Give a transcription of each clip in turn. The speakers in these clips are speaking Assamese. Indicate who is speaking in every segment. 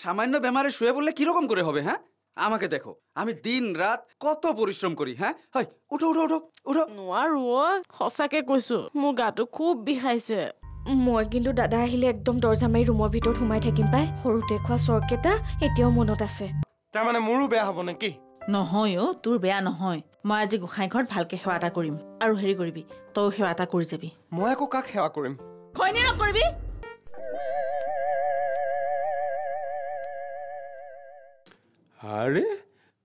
Speaker 1: সামান্য বেমারে শুয়ে পড়লে কিরকম করে হবে হ্যাঁ? আমাকে দেখো আমি দিন রাত কত পরিশ্রম করি হ্যাঁ? হয় উঠো উঠো উঠো উঠো।
Speaker 2: নোৱাৰো অ। সঁচাকে কৈছো মোৰ গাটো খুব বিষাইছে।
Speaker 3: মই কিন্তু দাদা আহিলে একদম দৰ্জা মাৰি ৰুমৰ ভিতৰত সোমাই থাকিম পাই। সৰুতে খোৱা চৰকেইটা এতিয়াও মনত আছে।
Speaker 4: তাৰমানে মোৰো বেয়া হ'ব নেকি
Speaker 5: নহয় অ' তোৰ বেয়া নহয়। মই আজি গোসাঁই ঘৰত ভালকে সেৱা এটা কৰিম। আৰু হেৰি কৰিবি তইও সেৱা এটা কৰি যাবি।
Speaker 4: মই আকৌ কাক সেৱা কৰিম?
Speaker 5: খৈনী
Speaker 6: আৰে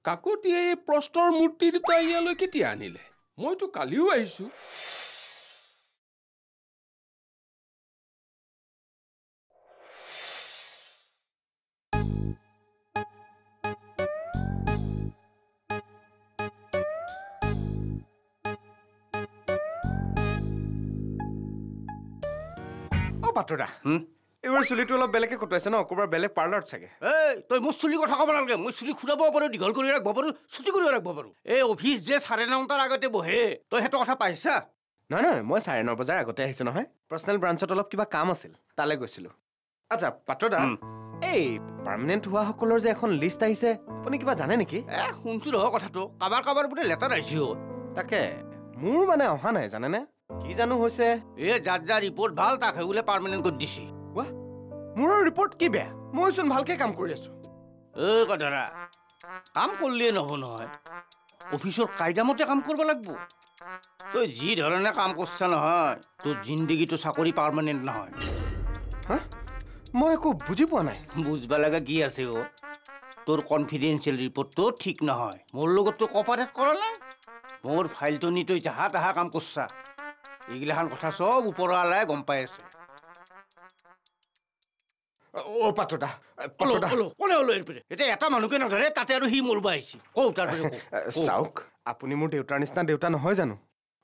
Speaker 6: কাকতিয়ে এই প্ৰস্তৰ মূৰ্তি দুটা ইয়ালৈ কেতিয়া আনিলে? মইতো কালিও আহিছো।
Speaker 4: পাত্ৰদা এইবাৰ চুলিটো অলপ বেলেগকে কটাইছে ন ক'ৰবাৰ বেলেগ পাৰ্লাৰত চাগে।
Speaker 7: এই তই মোৰ চুলি কথা ক'ব নালাগে মই চুলি খুৰাব পাৰোঁ দীঘল কৰি ৰাখিব পাৰোঁ ছুটি কৰি ৰাখিব পাৰোঁ। এই অফিচ যে চাৰে নটাৰ আগতে বহে তই সেইটো কথা পাইছা?
Speaker 4: নহয় নহয় মই চাৰে ন বজাৰ আগতে আহিছোঁ নহয়। পাৰ্চনেল ব্ৰাঞ্চত অলপ কিবা কাম আছিল তালৈ গৈছিলোঁ। আচ্ছা পাত্ৰদা এই পাৰ্মানেণ্ট হোৱাসকলৰ যে এখন লিষ্ট আহিছে আপুনি কিবা জানে নেকি?
Speaker 7: এ শুনছোঁ নহয় কথাটো কাবাৰ কাবাৰ বোলে লেটাৰ আহিছে
Speaker 4: তাকে মোৰ মানে অহা নাই জানেনে? কি জানো হৈছে?
Speaker 7: এই যাৰ যাৰ ৰিপৰ্ট ভাল তাক বোলে পাৰ্মানেণ্ট কৰি দিছে।
Speaker 4: ৱাহ মোৰৰ ৰিপৰ্ট কি বেয়া? মইচোন ভালকে কাম কৰি আছোঁ।
Speaker 7: এই কথাৰা কাম কৰিলেই নহ'ব নহয়। অফিচৰ কাইদামতে কাম কৰিব লাগিব। তই যি ধৰণে কাম কৰছা নহয় তোৰ জিন্দগীটো চাকৰি পাৰ্মানেণ্ট নহয়।
Speaker 4: হা? মই একো বুজি পোৱা নাই।
Speaker 7: বুজবা লগা কি আছে অ' তোৰ কনফিডেঞ্চিয়েল ৰিপৰ্টটো ঠিক নহয়। মোৰ লগততো কপাৰেট কৰা নাই? মোৰ ফাইলটো নি তই জাহা তাহা কাম কৰছা। এইগিলাখান কথা চব ওপৰৱালাই গম পাই আছে।
Speaker 4: অ' পাত্ৰদা পাত্ৰদা
Speaker 7: কোনে ওলো এতিয়া এটা মানুহকে নধৰে তাতে আৰু সি মৰিব আহিছে। কওঁ তাৰ
Speaker 4: চাওক আপুনি মোৰ দেউতাৰ নিচিনা দেউতা নহয় জানো?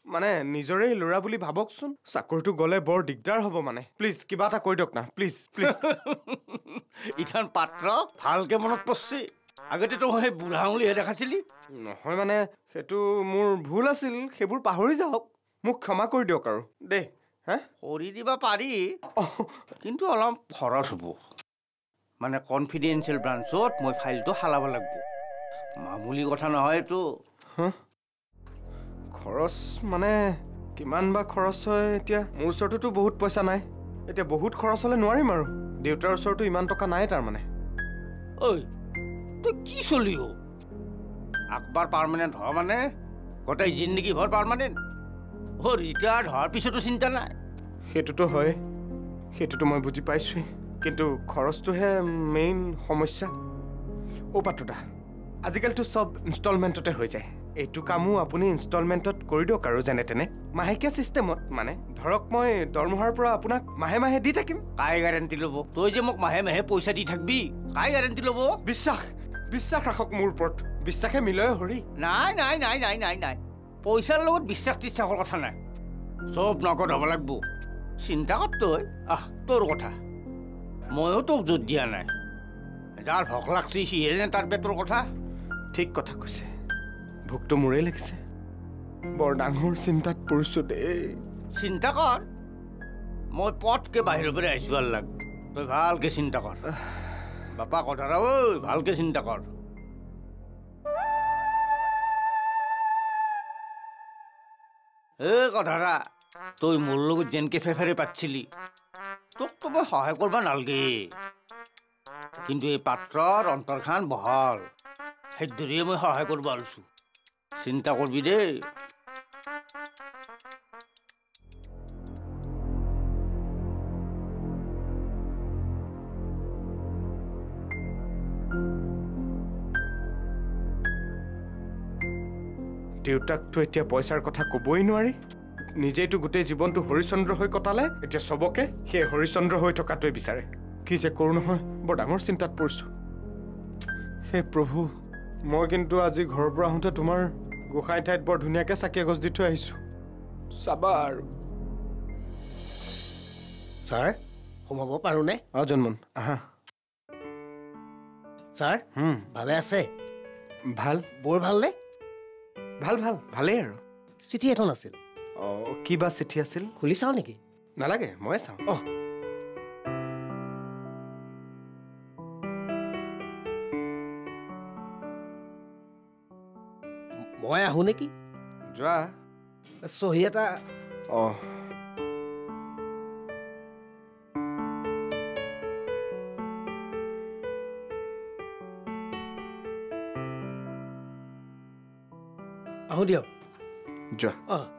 Speaker 4: মানে নিজৰে ল'ৰা বুলি ভাবকচোন। চাকৰিটো গ'লে বৰ দিগদাৰ হ'ব মানে। প্লিজ কিবা এটা কৈ দিয়ক না প্লিজ প্লিজ।
Speaker 7: ইথান পাত্ৰ ভালকে মনত পৰছে আগতেতো সেই বুঢ়া আঙুলিহে দেখাছিলি
Speaker 4: নহয় মানে সেইটো মোৰ ভুল আছিল সেইবোৰ পাহৰি যাওক। মোক ক্ষমা কৰি দিয়ক আৰু। দেই হা?
Speaker 7: কৰি দিবা পাৰি কিন্তু অলপ খৰচ হ'ব। মানে কনফিডেঞ্চিয়েল ব্ৰাঞ্চত মই ফাইলটো সলাব লাগিব। মামুলি কথা নহয় এইটো।
Speaker 4: খৰচ মানে কিমান বা খৰচ হয় এতিয়া? মোৰ ওচৰততো বহুত পইচা নাই। এতিয়া বহুত খৰচ হ'লে নোৱাৰিম আৰু। দেউতাৰ ওচৰতো ইমান টকা নাই তাৰমানে।
Speaker 7: ঐ তই কি চলি হ? আকবাৰ পাৰ্মানেণ্ট হোৱা মানে? গোটেই জিন্দগী ভৰ পাৰ্মানেণ্ট অ' ৰিটায়াৰ্ড হোৱাৰ পিছতো চিন্তা নাই।
Speaker 4: সেইটোতো হয়। সেইটোতো মই বুজি পাইছোৱেই। কিন্তু খৰচটোহে মেইন সমস্যা। অ' পাত্ৰদা আজিকালিতো চব ইনষ্টলমেণ্টতে হৈ যায়। এইটো কামো আপুনি ইনষ্টলমেণ্টত কৰি দিয়ক আৰু যেনে তেনে। মাহেকীয়া ছিষ্টেমত মানে ধৰক মই দৰমহাৰ পৰা আপোনাক মাহে মাহে দি থাকিম।
Speaker 7: কাই গেৰেণ্টি ল'ব? তই যে মোক মাহে মাহে পইচা দি থাকিবি কাই গেৰেণ্টি ল'ব?
Speaker 4: বিশ্বাস বিশ্বাস ৰাখক মোৰ ওপৰত। বিশ্বাসে মিলয় হৰি।
Speaker 7: নাই নাই নাই নাই নাই নাই। পইচাৰ লগত বিশ্বাস তিশ্বাসৰ কথা নাই। চব নগদ হ'ব লাগিব। চিন্তা কৰ তই। আহ তোৰ কথা। ময়ো তোক য'ত দিয়া নাই। যাৰ ভোক লাগছি সিহে নে তাৰ পেটৰ কথা?
Speaker 4: ঠিক কথা কৈছে। ভোকটো মোৰেই লাগিছে। বৰ ডাঙৰ চিন্তাত পৰিছোঁ দেই।
Speaker 7: চিন্তা কৰ। মই পটকে বাহিৰৰ পৰা আহিছোঁ আৰু লাগ তই ভালকে চিন্তা কৰ। বাপা কথাৰা ঐ ভালকে চিন্তা কৰ। এ কথাৰা তই মোৰ লগত যেনকে ফেফাৰে পাতিছিলি তোকতো মই সহায় কৰিব নালগে কিন্তু এই পাত্ৰৰ অন্তৰখান বহল সেইদৰে মই সহায় কৰিব আলছো চিন্তা কৰবি দেই
Speaker 4: দেউতাকতো এতিয়া পইচাৰ কথা ক'বই নোৱাৰি নিজেইতো গোটেই জীৱনটো হৰিচন্দ্ৰ হৈ কটালে এতিয়া চবকে সেই হৰিচন্দ্ৰ হৈ থকাটোৱে বিচাৰে। কি যে কৰোঁ নহয় বৰ ডাঙৰ চিন্তাত পৰিছোঁ। হে প্ৰভু মই কিন্তু আজি ঘৰৰ পৰা আহোঁতে তোমাৰ গোসাঁই ঠাইত বৰ ধুনীয়াকৈ চাকি এগছ দি থৈ আহিছোঁ। চাবা আৰু।
Speaker 8: ছাৰ সোমাব পাৰোঁনে?
Speaker 4: অঁ জন্মন আহা।
Speaker 8: ছাৰ ভালে আছে?
Speaker 4: ভাল।
Speaker 8: বৰ ভালনে?
Speaker 4: ভাল ভাল ভালেই আৰু।
Speaker 8: চিঠি এখন আছিল।
Speaker 4: কি বা চিঠি আছিল?
Speaker 8: খুলি চাওঁ নেকি?
Speaker 4: নালাগে ময়ে চাওঁ।
Speaker 8: অহ মই আহোঁ নেকি?
Speaker 4: যোৱা।
Speaker 8: চহী এটা
Speaker 4: অহ।
Speaker 8: আহোঁ দিয়ক।
Speaker 4: যোৱা।
Speaker 8: অঁ।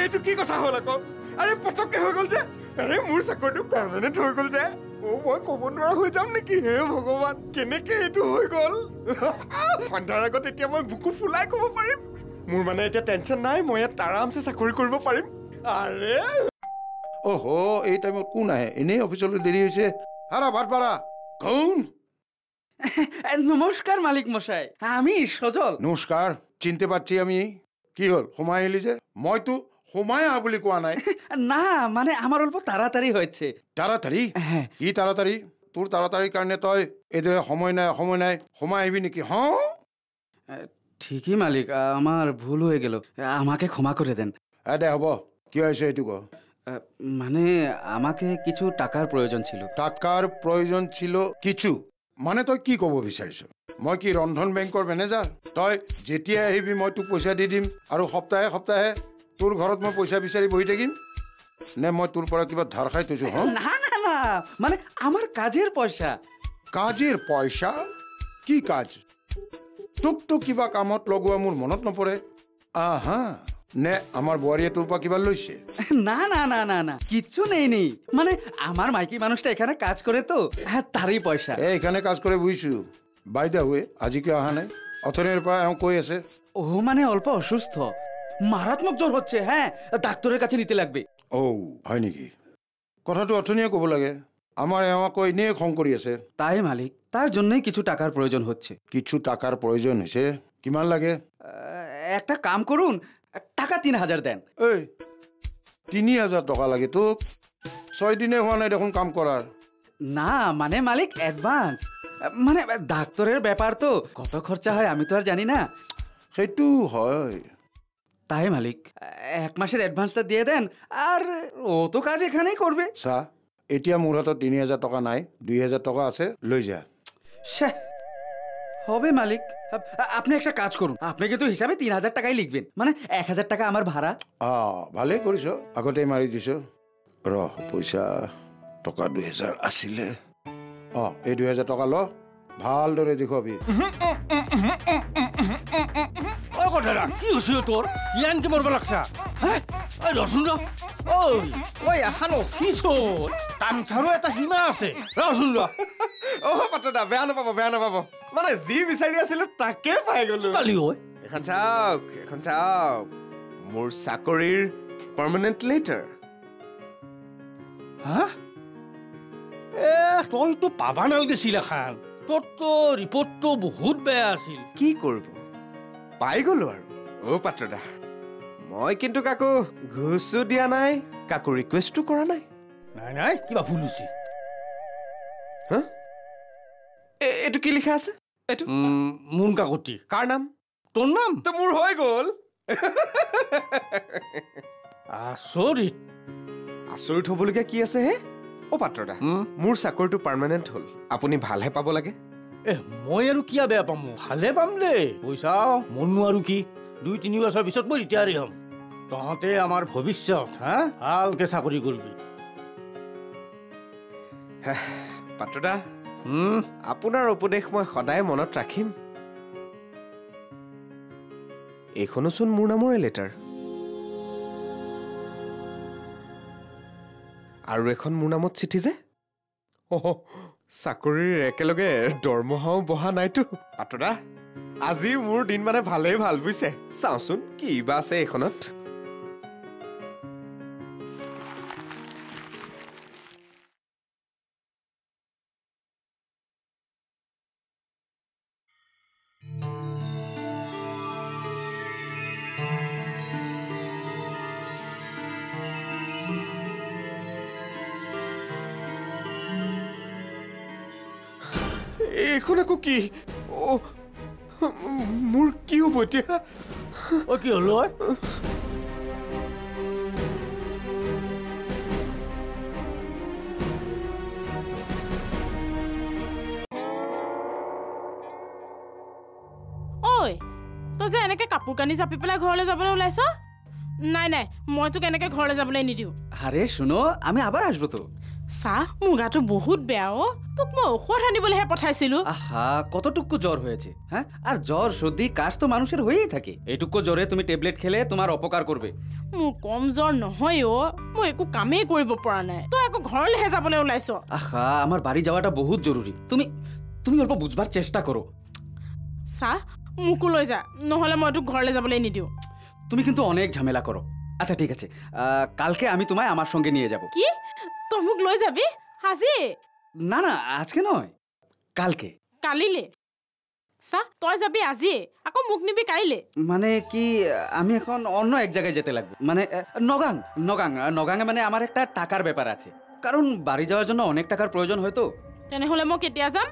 Speaker 4: এইটো কি কথা হ'ল আকৌ? আৰে পটককে হৈ গ'ল যে। আৰে মোৰ চাকৰিটো পাৰ্মানেণ্ট হৈ গ'ল যে। অ' মই ক'ব নোৱাৰা হৈ যাম নেকি? হে ভগৱান কেনেকে এইটো হৈ গ'ল? সন্ধ্যাৰ আগত এতিয়া মই বুকু ফুলাই ক'ব পাৰিম। মোৰ মানে এতিয়া টেনশ্যন নাই মই ইয়াত আৰামছে চাকৰি কৰিব পাৰিম। আৰে!
Speaker 9: অহ এই টাইমত কোন আহে? এনেই অফিচলৈ দেৰি হৈছে। হাৰা ভাত পাৰা। কোন
Speaker 1: নমস্কাৰ মালিক মশাই। আমি সজল।
Speaker 9: নমস্কাৰ চিনতে পারছি আমি কি হল? সোমাই এলি যে? মইতো সোমাই আহা বুলি কোৱা নাই।
Speaker 1: না মানে আমার অল্প তাড়াতাড়ি হয়েছে
Speaker 9: তাড়াতাড়ি?
Speaker 1: হ্যাঁ।
Speaker 9: কি তাড়াতাড়ি? তোৰ তাড়াতাড়িৰ কাৰণে তই এইদৰে সময় নাই সময় নাই সোমাই আহিবি নেকি হ?
Speaker 1: ঠিকই মালিক আমার ভুল হয়ে গেল। আমাকে ক্ষমা করে দেন।
Speaker 9: এ দে হ'ব। কি হৈছে এইটো ক?
Speaker 1: মানে আমাকে কিছু টাকার প্রয়োজন ছিল।
Speaker 9: টাকাৰ প্ৰয়োজন ছিল কিছু। মানে তই কি ক'ব বিচাৰিছ? মই কি ৰন্ধন বেংকৰ মেনেজাৰ? তই যেতিয়াই আহিবি মই তোক পইচা দি দিম আৰু সপ্তাহে সপ্তাহে তোৰ ঘৰত মই পইচা বিচাৰি বহি থাকিম। নে মই তোৰ পৰা কিবা ধাৰ খাই থৈছোঁ হ
Speaker 1: না না না মানে আমাৰ কাজেৰ পয়সা
Speaker 9: কাজেৰ পয়সা কি কাজ? তোক তো কিবা কামত লগোৱা মোৰ মনত নপৰে। আহা। নে আমাৰ বোৱাৰীয়ে তোৰ পৰা কিবা লৈছে
Speaker 1: না না না না না কিচ্ছু নেই নেই মানে আমার মাইকি মানুষটা এখানে কাজ করে তো হ্যাঁ তারই পয়সা।
Speaker 9: এই এইখানে কাজ কৰে বুজিছোঁ বাইদা হুৱে আজি কিয় অহা নাই? অথনিৰ পৰা এওঁ কৈ আছে?
Speaker 1: ও মানে অল্প অসুস্থ। মারাত্মক জ্বর হচ্ছে হ্যাঁ ডাক্তারের কাছে নিতে লাগবে।
Speaker 9: ও হয় নেকি? কথাটো অথনিয়ে ক'ব লাগে। আমাৰ এওঁ আকৌ এনেই খং কৰি আছে।
Speaker 1: তাই মালিক তার জন্যই কিছু টাকার প্রয়োজন হচ্ছে।
Speaker 9: কিছু টাকার প্ৰয়োজন হৈছে কিমান লাগে?
Speaker 1: একটা কাম করুন টাকা তিন হাজার দেন।
Speaker 9: এই তিনি হাজাৰ টকা লাগে তোক। ছয়দিনে হোৱা নাই দেখোন কাম কৰাৰ।
Speaker 1: না মানে মালিক অ্যাডভান্স মানে ডাক্তারের ব্যাপার তো কত খরচা হয় আমি তো আর জানি না।
Speaker 9: সেইটো হয়।
Speaker 1: তাই মালিক এক মাসের অ্যাডভান্সটা দিয়ে দেন আর ও তো কাজ এখানেই করবে।
Speaker 9: চা এতিয়া মোৰ হাতত তিনি হাজাৰ টকা নাই দুই হাজাৰ টকা আছে লৈ যা।
Speaker 1: সে হবে মালিক। আপ- আপনি একটা কাজ করুন। আপনি কিন্তু হিসাবে তিন হাজার টাকাই লিখবেন। মানে এক হাজার টাকা আমার ভাড়া।
Speaker 9: অঁ ভালেই কৰিছ আগতেই মাৰি দিছ। ৰহ পইচা টকা দুহেজাৰ আছিলে। অঁ এই দুহেজাৰ টকা ল। ভালদৰে দেখুৱাবি।
Speaker 7: অ কথাটা কি হৈছে তোৰ? ইয়ান কি মৰব লাগছা? ঐ ৰচোন ৰ। ঐ ঐ এখন অফিচত তামচাৰো এটা সীমা আছে। ৰচোন ৰ।
Speaker 4: অ' পাত্ৰদা বেয়া নাপাব বেয়া নাপাব। মানে যি বিচাৰি আছিলো তাকে পাই গলো
Speaker 7: ঐ
Speaker 4: এখন চাওক এখন চাওক। মোৰ চাকৰিৰ পাৰ্মানেণ্ট লেটাৰ
Speaker 7: হা? এ তইতো পাবা নালগেছিল এখন তোৰতো ৰিপৰ্টটো বহুত বেয়া আছিল।
Speaker 4: কি কৰিব? পাই গলো আৰু। অ' পাত্ৰদা। মই কিন্তু কাকো ঘোচো দিয়া নাই কাকো ৰিকুৱেষ্টো কৰা নাই।
Speaker 7: নাই নাই কিবা ভুল হৈছে।
Speaker 4: হা? এ- এইটো কি লিখা আছে? এইটো?
Speaker 7: মোন কাকতি।
Speaker 4: কাৰ নাম?
Speaker 7: তোৰ নাম?
Speaker 4: তো মোৰ হৈ গ'ল।
Speaker 7: আচৰিত।
Speaker 4: আচৰিত হ'বলগীয়া কি আছে হে? অ' পাত্ৰদা? মোৰ চাকৰিটো পাৰ্মানেণ্ট হ'ল। আপুনি ভালহে পাব লাগে।
Speaker 7: এ মই আৰু কিয় বেয়া পাম? ভালে পাম দেই পইচা মনো আৰু কি? দুই তিনি বছৰ পিছত মই ৰিটায়াৰী হ'ম। তহঁতে আমাৰ ভৱিষ্যত হা? ভালকে চাকৰি কৰিবি।
Speaker 4: পাত্ৰদা আপোনাৰ উপদেশ মই সদায় মনত ৰাখিম। এইখনোচোন মোৰ নামৰে লেটাৰ আৰু এখন মোৰ নামত চিঠি যে? অহ চাকৰিৰ একেলগে দৰমহাও বহা নাইতো। পাত্ৰদা আজি মোৰ দিন মানে ভালেই ভাল বুজিছে চাওঁচোন কি বা আছে এইখনত? এইখন আকৌ কি? মোৰ কি হ'ব এতিয়া?
Speaker 7: অ' কি হ'ল ঐ
Speaker 2: তই যে এনেকে কাপোৰ কানি জাপি পেলাই ঘৰলৈ যাবলৈ ওলাইছ? নাই নাই মই তোক এনেকে ঘৰলৈ যাবলৈ নিদিওঁ।
Speaker 1: আৰে শুনো আমি আবাৰ আসবো তো
Speaker 2: চাহ মোৰ গাটো বহুত বেয়া অ। তোক মই ঔষধ আনিবলৈহে পঠাইছিলো।
Speaker 1: আহা কতটুকু জ্বর হয়েছে হ্যাঁ আর জ্বর সর্দি কাশ তো মানুষের হয়েই থাকে। এটুকু জ্বরে তুমি ট্যাবলেট খেলে তোমার অপকার করবে
Speaker 2: মোৰ কম জ্বৰ নহয় অ মই একো কামেই কৰিব পৰা নাই। তই আকৌ ঘৰলৈহে যাবলৈ ওলাইছ।
Speaker 1: আহা আমার বাড়ি যাওয়াটা বহুত জরুরি তুমি তুমি অল্প বুঝবার চেষ্টা করো
Speaker 2: চাহ মোকো লৈ যা নহ'লে মই তোক ঘৰলৈ যাবলৈ নিদিওঁ।
Speaker 1: তুমি কিন্তু অনেক ঝামেলা করো আচ্ছা ঠিক আছে। আহ, কালকে আমি তোমায় আমার সঙ্গে নিয়ে যাব।
Speaker 2: কি? তই মোক লৈ যাবি? আজি
Speaker 1: না না আজকে নয় কালকে।
Speaker 2: কালিলে? চাহ তই যাবি আজি আকৌ মোক নিবি কাইলে।
Speaker 1: মানে কি আমি এখন অন্য এক জায়গায় যেতে লাগবে। মানে নগাং নগাং নগাংয়ে মানে আমার একটা টাকার ব্যাপার আছে। কারণ বাড়ি যাওয়ার জন্য অনেক টাকার প্রয়োজন হয়তো
Speaker 2: তেনেহ'লে মই কেতিয়া যাম?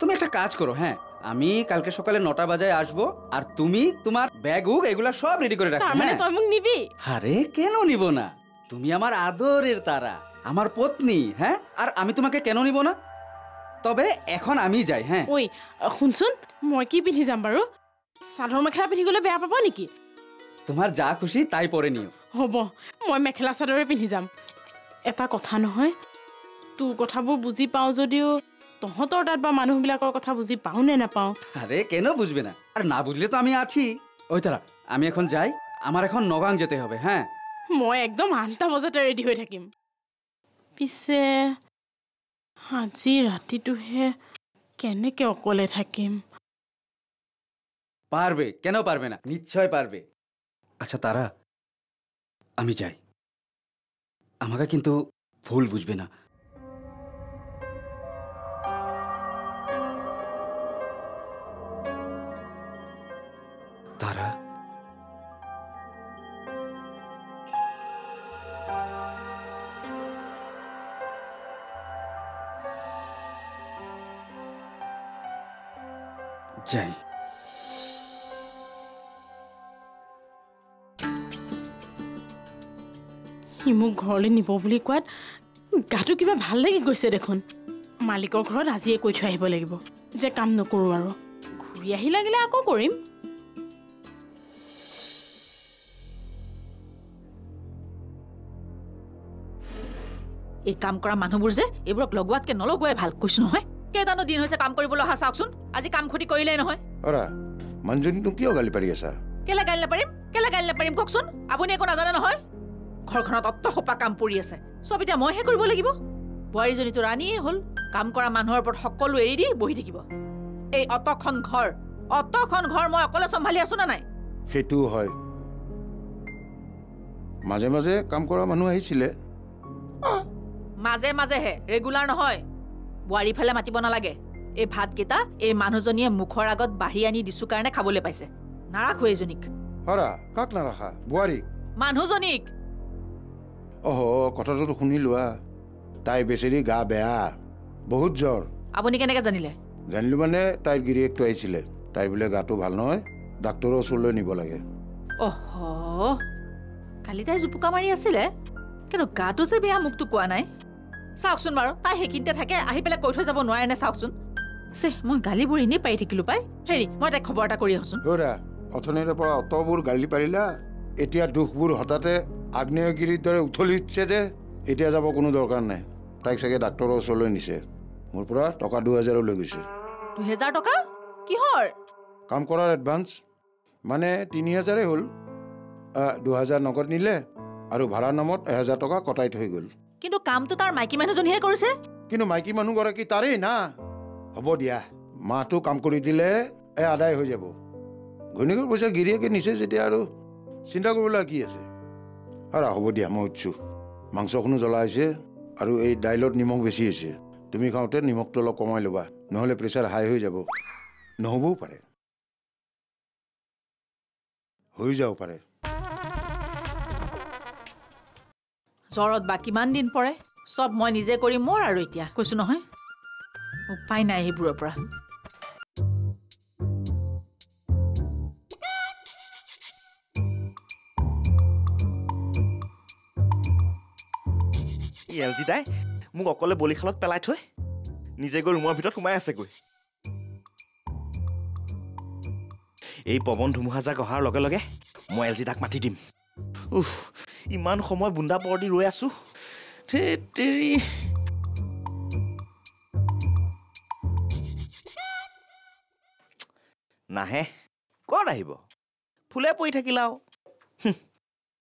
Speaker 1: তুমি একটা কাজ করো হ্যাঁ আমি কালকে সকালে নটা বাজায় আসব আর তুমি তোমার ব্যাগ উগ এগুলা সব রেডি করে রাখো
Speaker 2: তাৰ মানে
Speaker 1: হ্যাঁ।
Speaker 2: তই মোক নিবি?
Speaker 1: আরে কেন নিব না? তুমি আমার আদরের তারা। আমার পত্নী হ্যাঁ? আর আমি তোমাকে কেন নিব না? তবে এখন আমি যাই হ্যাঁ?
Speaker 2: ঐ শুনচোন মই কি পিন্ধি যাম বাৰু? চাদৰ মেখেলা পিন্ধি গ'লে বেয়া পাব নেকি?
Speaker 1: তোমাৰ যা খুশি তাই পৰে নিও।
Speaker 2: হ'ব মই মেখেলা চাদৰে পিন্ধি যাম। এটা কথা নহয় তোৰ কথাবোৰ বুজি পাওঁ যদিও তহঁতৰ তাত বা মানুহবিলাকৰ কথা বুজি পাওঁ নে নাপাওঁ?
Speaker 1: আরে কেন বুঝবে না? আর না বুঝলে তো আমি আছি। ওই তারা আমি এখন যাই আমার এখন নগাং যেতে হবে হ্যাঁ
Speaker 2: মই একদম আঠটা বজাতে ৰেডি হৈ থাকিম। পিছে, আজি ৰাতিটোহে কেনেকে অকলে থাকিম?
Speaker 1: পারবে কেন পারবে না? নিশ্চয় পারবে আচ্ছা তারা আমি যাই। আমাকে কিন্তু ভুল বুঝবে না।
Speaker 2: ঘৰলৈ নিব বুলি কোৱাত গাটো কিবা ভাল লাগি গৈছে দেখোন। মালিকৰ ঘৰত আজিয়ে কৈ থৈ আহিব লাগিব যে কাম নকৰোঁ আৰু। ঘূৰি আহি লাগিলে আকৌ কৰিম।
Speaker 5: এই কাম কৰা মানুহবোৰ যে এইবোৰক লগোৱাতকে নলগোৱাই ভাল কৈছো নহয়। কেইটানো দিন হৈছে কাম কৰিবলৈ অহা চাওকচোন। আজি কাম খতি কৰিলেই নহয়।
Speaker 9: অৰা কিয় গালি পাৰি আছা?
Speaker 5: কেলে গালি নাপাৰিম? কেলে গালি নাপাৰিম কওকচোন। আপুনি একো নাজানে নহয়। ঘৰখনত অত সোপা কাম পৰি আছে। চব এতিয়া মইহে কৰিব লাগিব। বোৱাৰীজনীতো ৰাণীয়ে হ'ল। কাম কৰা মানুহৰ ওপৰত সকলো এৰি দি বহি থাকিব। এই অতখন ঘৰ অতখন ঘৰ মই অকলে চম্ভালি আছো নে নাই?
Speaker 9: সেইটোও হয়। মাজে মাজে কাম কৰা মানুহ আহিছিলে।
Speaker 5: মাজে মাজেহে ৰেগুলাৰ নহয়। বোৱাৰী ফালে মাতিব নালাগে। এই ভাতকেইটা এই মানুহজনীয়ে মুখৰ আগত বাঢ়ি আনি দিছো কাৰণে খাবলৈ পাইছে। নাৰাখো এইজনীক।
Speaker 9: হৰা কাক নাৰাখা? বোৱাৰীক?
Speaker 5: মানুহজনীক!
Speaker 9: অহ কথাটোতো শুনি লোৱা। তাই বেচেৰি গা বেয়া। বহুত জ্বৰ।
Speaker 5: আপুনি কেনেকে জানিলে?
Speaker 9: জানিলো মানে তাইৰ গিৰিয়েকটো আহিছিলে। তাইৰ বোলে গাটো ভাল নহয় ডাক্তৰৰ ওচৰলৈ নিব লাগে।
Speaker 5: অহ কালি তাই জুপুকা মাৰি আছিলে কিন্তু গাটো যে বেয়া মোকতো কোৱা নাই। চাওকচোন বাৰু তাই সেইখিনিতে থাকে আহি পেলাই কৈ থৈ যাব নোৱাৰে নে চাওকচোন? চে মই গালিবোৰ এনেই পাৰি থাকিলো পাই। হেৰি মই তাইক খবৰ এটা কৰি আহোচোন।
Speaker 9: অথনিৰে পৰা অতবোৰ গালি পাৰিলা এতিয়া দুখবোৰ হঠাতে আগ্নেয়গিৰিৰ দৰে উঠলি উঠিছে যে এতিয়া যাব কোনো দৰকাৰ নাই। তাইক চাগে ডাক্তৰৰ ওচৰলৈ নিছে। মোৰ পৰা টকা দুহেজাৰো লৈ গৈছে।
Speaker 5: দুহেজাৰ টকা? কিহৰ?
Speaker 9: কাম কৰাৰ এডভান্স মানে তিনি হাজাৰেই হ'ল। দুহেজাৰ নগদ নিলে আৰু ভাড়াৰ নামত এহেজাৰ টকা কটাই থৈ গ'ল।
Speaker 5: কিন্তু কামটো তাৰ মাইকী মানুহজনীহে কৰিছে।
Speaker 9: কিন্তু মাইকী মানুহগৰাকী তাৰেই না। হ'ব দিয়া মাহটো কাম কৰি দিলে এ আদায় হৈ যাব। ঘৈণীয়েকৰ পইচা গিৰিয়েকে নিছে যেতিয়া আৰু। চিন্তা কৰিবলৈ কি আছে? আৰু হ'ব দিয়া মই উঠছোঁ। মাংসখনো জ্বলা হৈছে আৰু এই দাইলত নিমখ বেছি হৈছে। তুমি খাওঁতে নিমখটো অলপ কমাই ল'বা নহ'লে প্ৰেছাৰ হাই হৈ যাব। নহ'বও পাৰে। হৈ যাব পাৰে।
Speaker 5: জ্বৰত বা কিমান দিন পৰে? চব মই নিজে কৰি মোৰ আৰু এতিয়া। কৈছো নহয়। উপায় নাই সেইবোৰৰ পৰা।
Speaker 10: এল জি দাই মোক অকলে বলিশালত পেলাই থৈ নিজে গৈ ৰুমৰ ভিতৰত সোমাই আছেগৈ। এই পৱন ধুমুহাজাক অহাৰ লগে লগে মই এল জি দাক মাতি দিম। উফ ইমান সময় বুন্দা পৰ দি ৰৈ আছো। নাহে ক'ত আহিব? ফুলে পৰি থাকিল আৰু।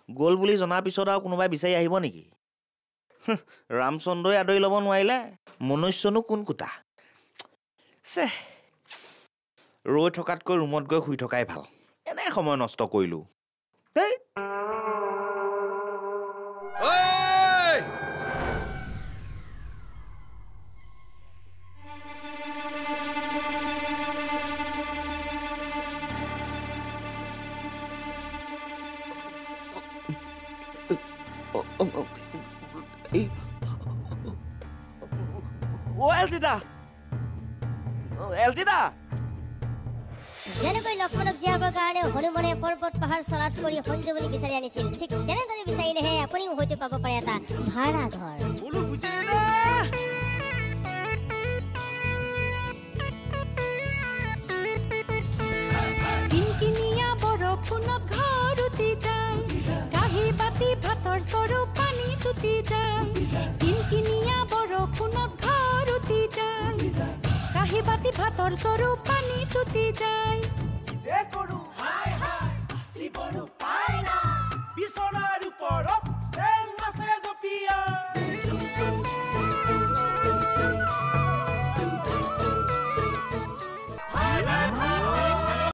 Speaker 10: গ'ল বুলি জনাৰ পিছত আৰু কোনোবাই বিচাৰি আহিব নেকি? ৰামচন্দ্ৰই আদৰি ল'ব নোৱাৰিলে মনুষ্যনো কোন কোটা? চে ৰৈ থকাতকৈ ৰুমত গৈ শুই থকাই ভাল। এনে সময় নষ্ট কৰিলোঁ। এলজিদা এলজিদা
Speaker 11: যেনেকৈ লক্ষ্মণক জীয়াবৰ কাৰণে হনুমানে পৰ্বত পাহাৰ চলাত কৰি সঞ্জীৱনী বিচাৰি আনিছিল ঠিক তেনেদৰে বিচাৰিলেহে আপুনিও হয়তো পাব পাৰে এটা ভাড়া ঘৰ
Speaker 12: যায়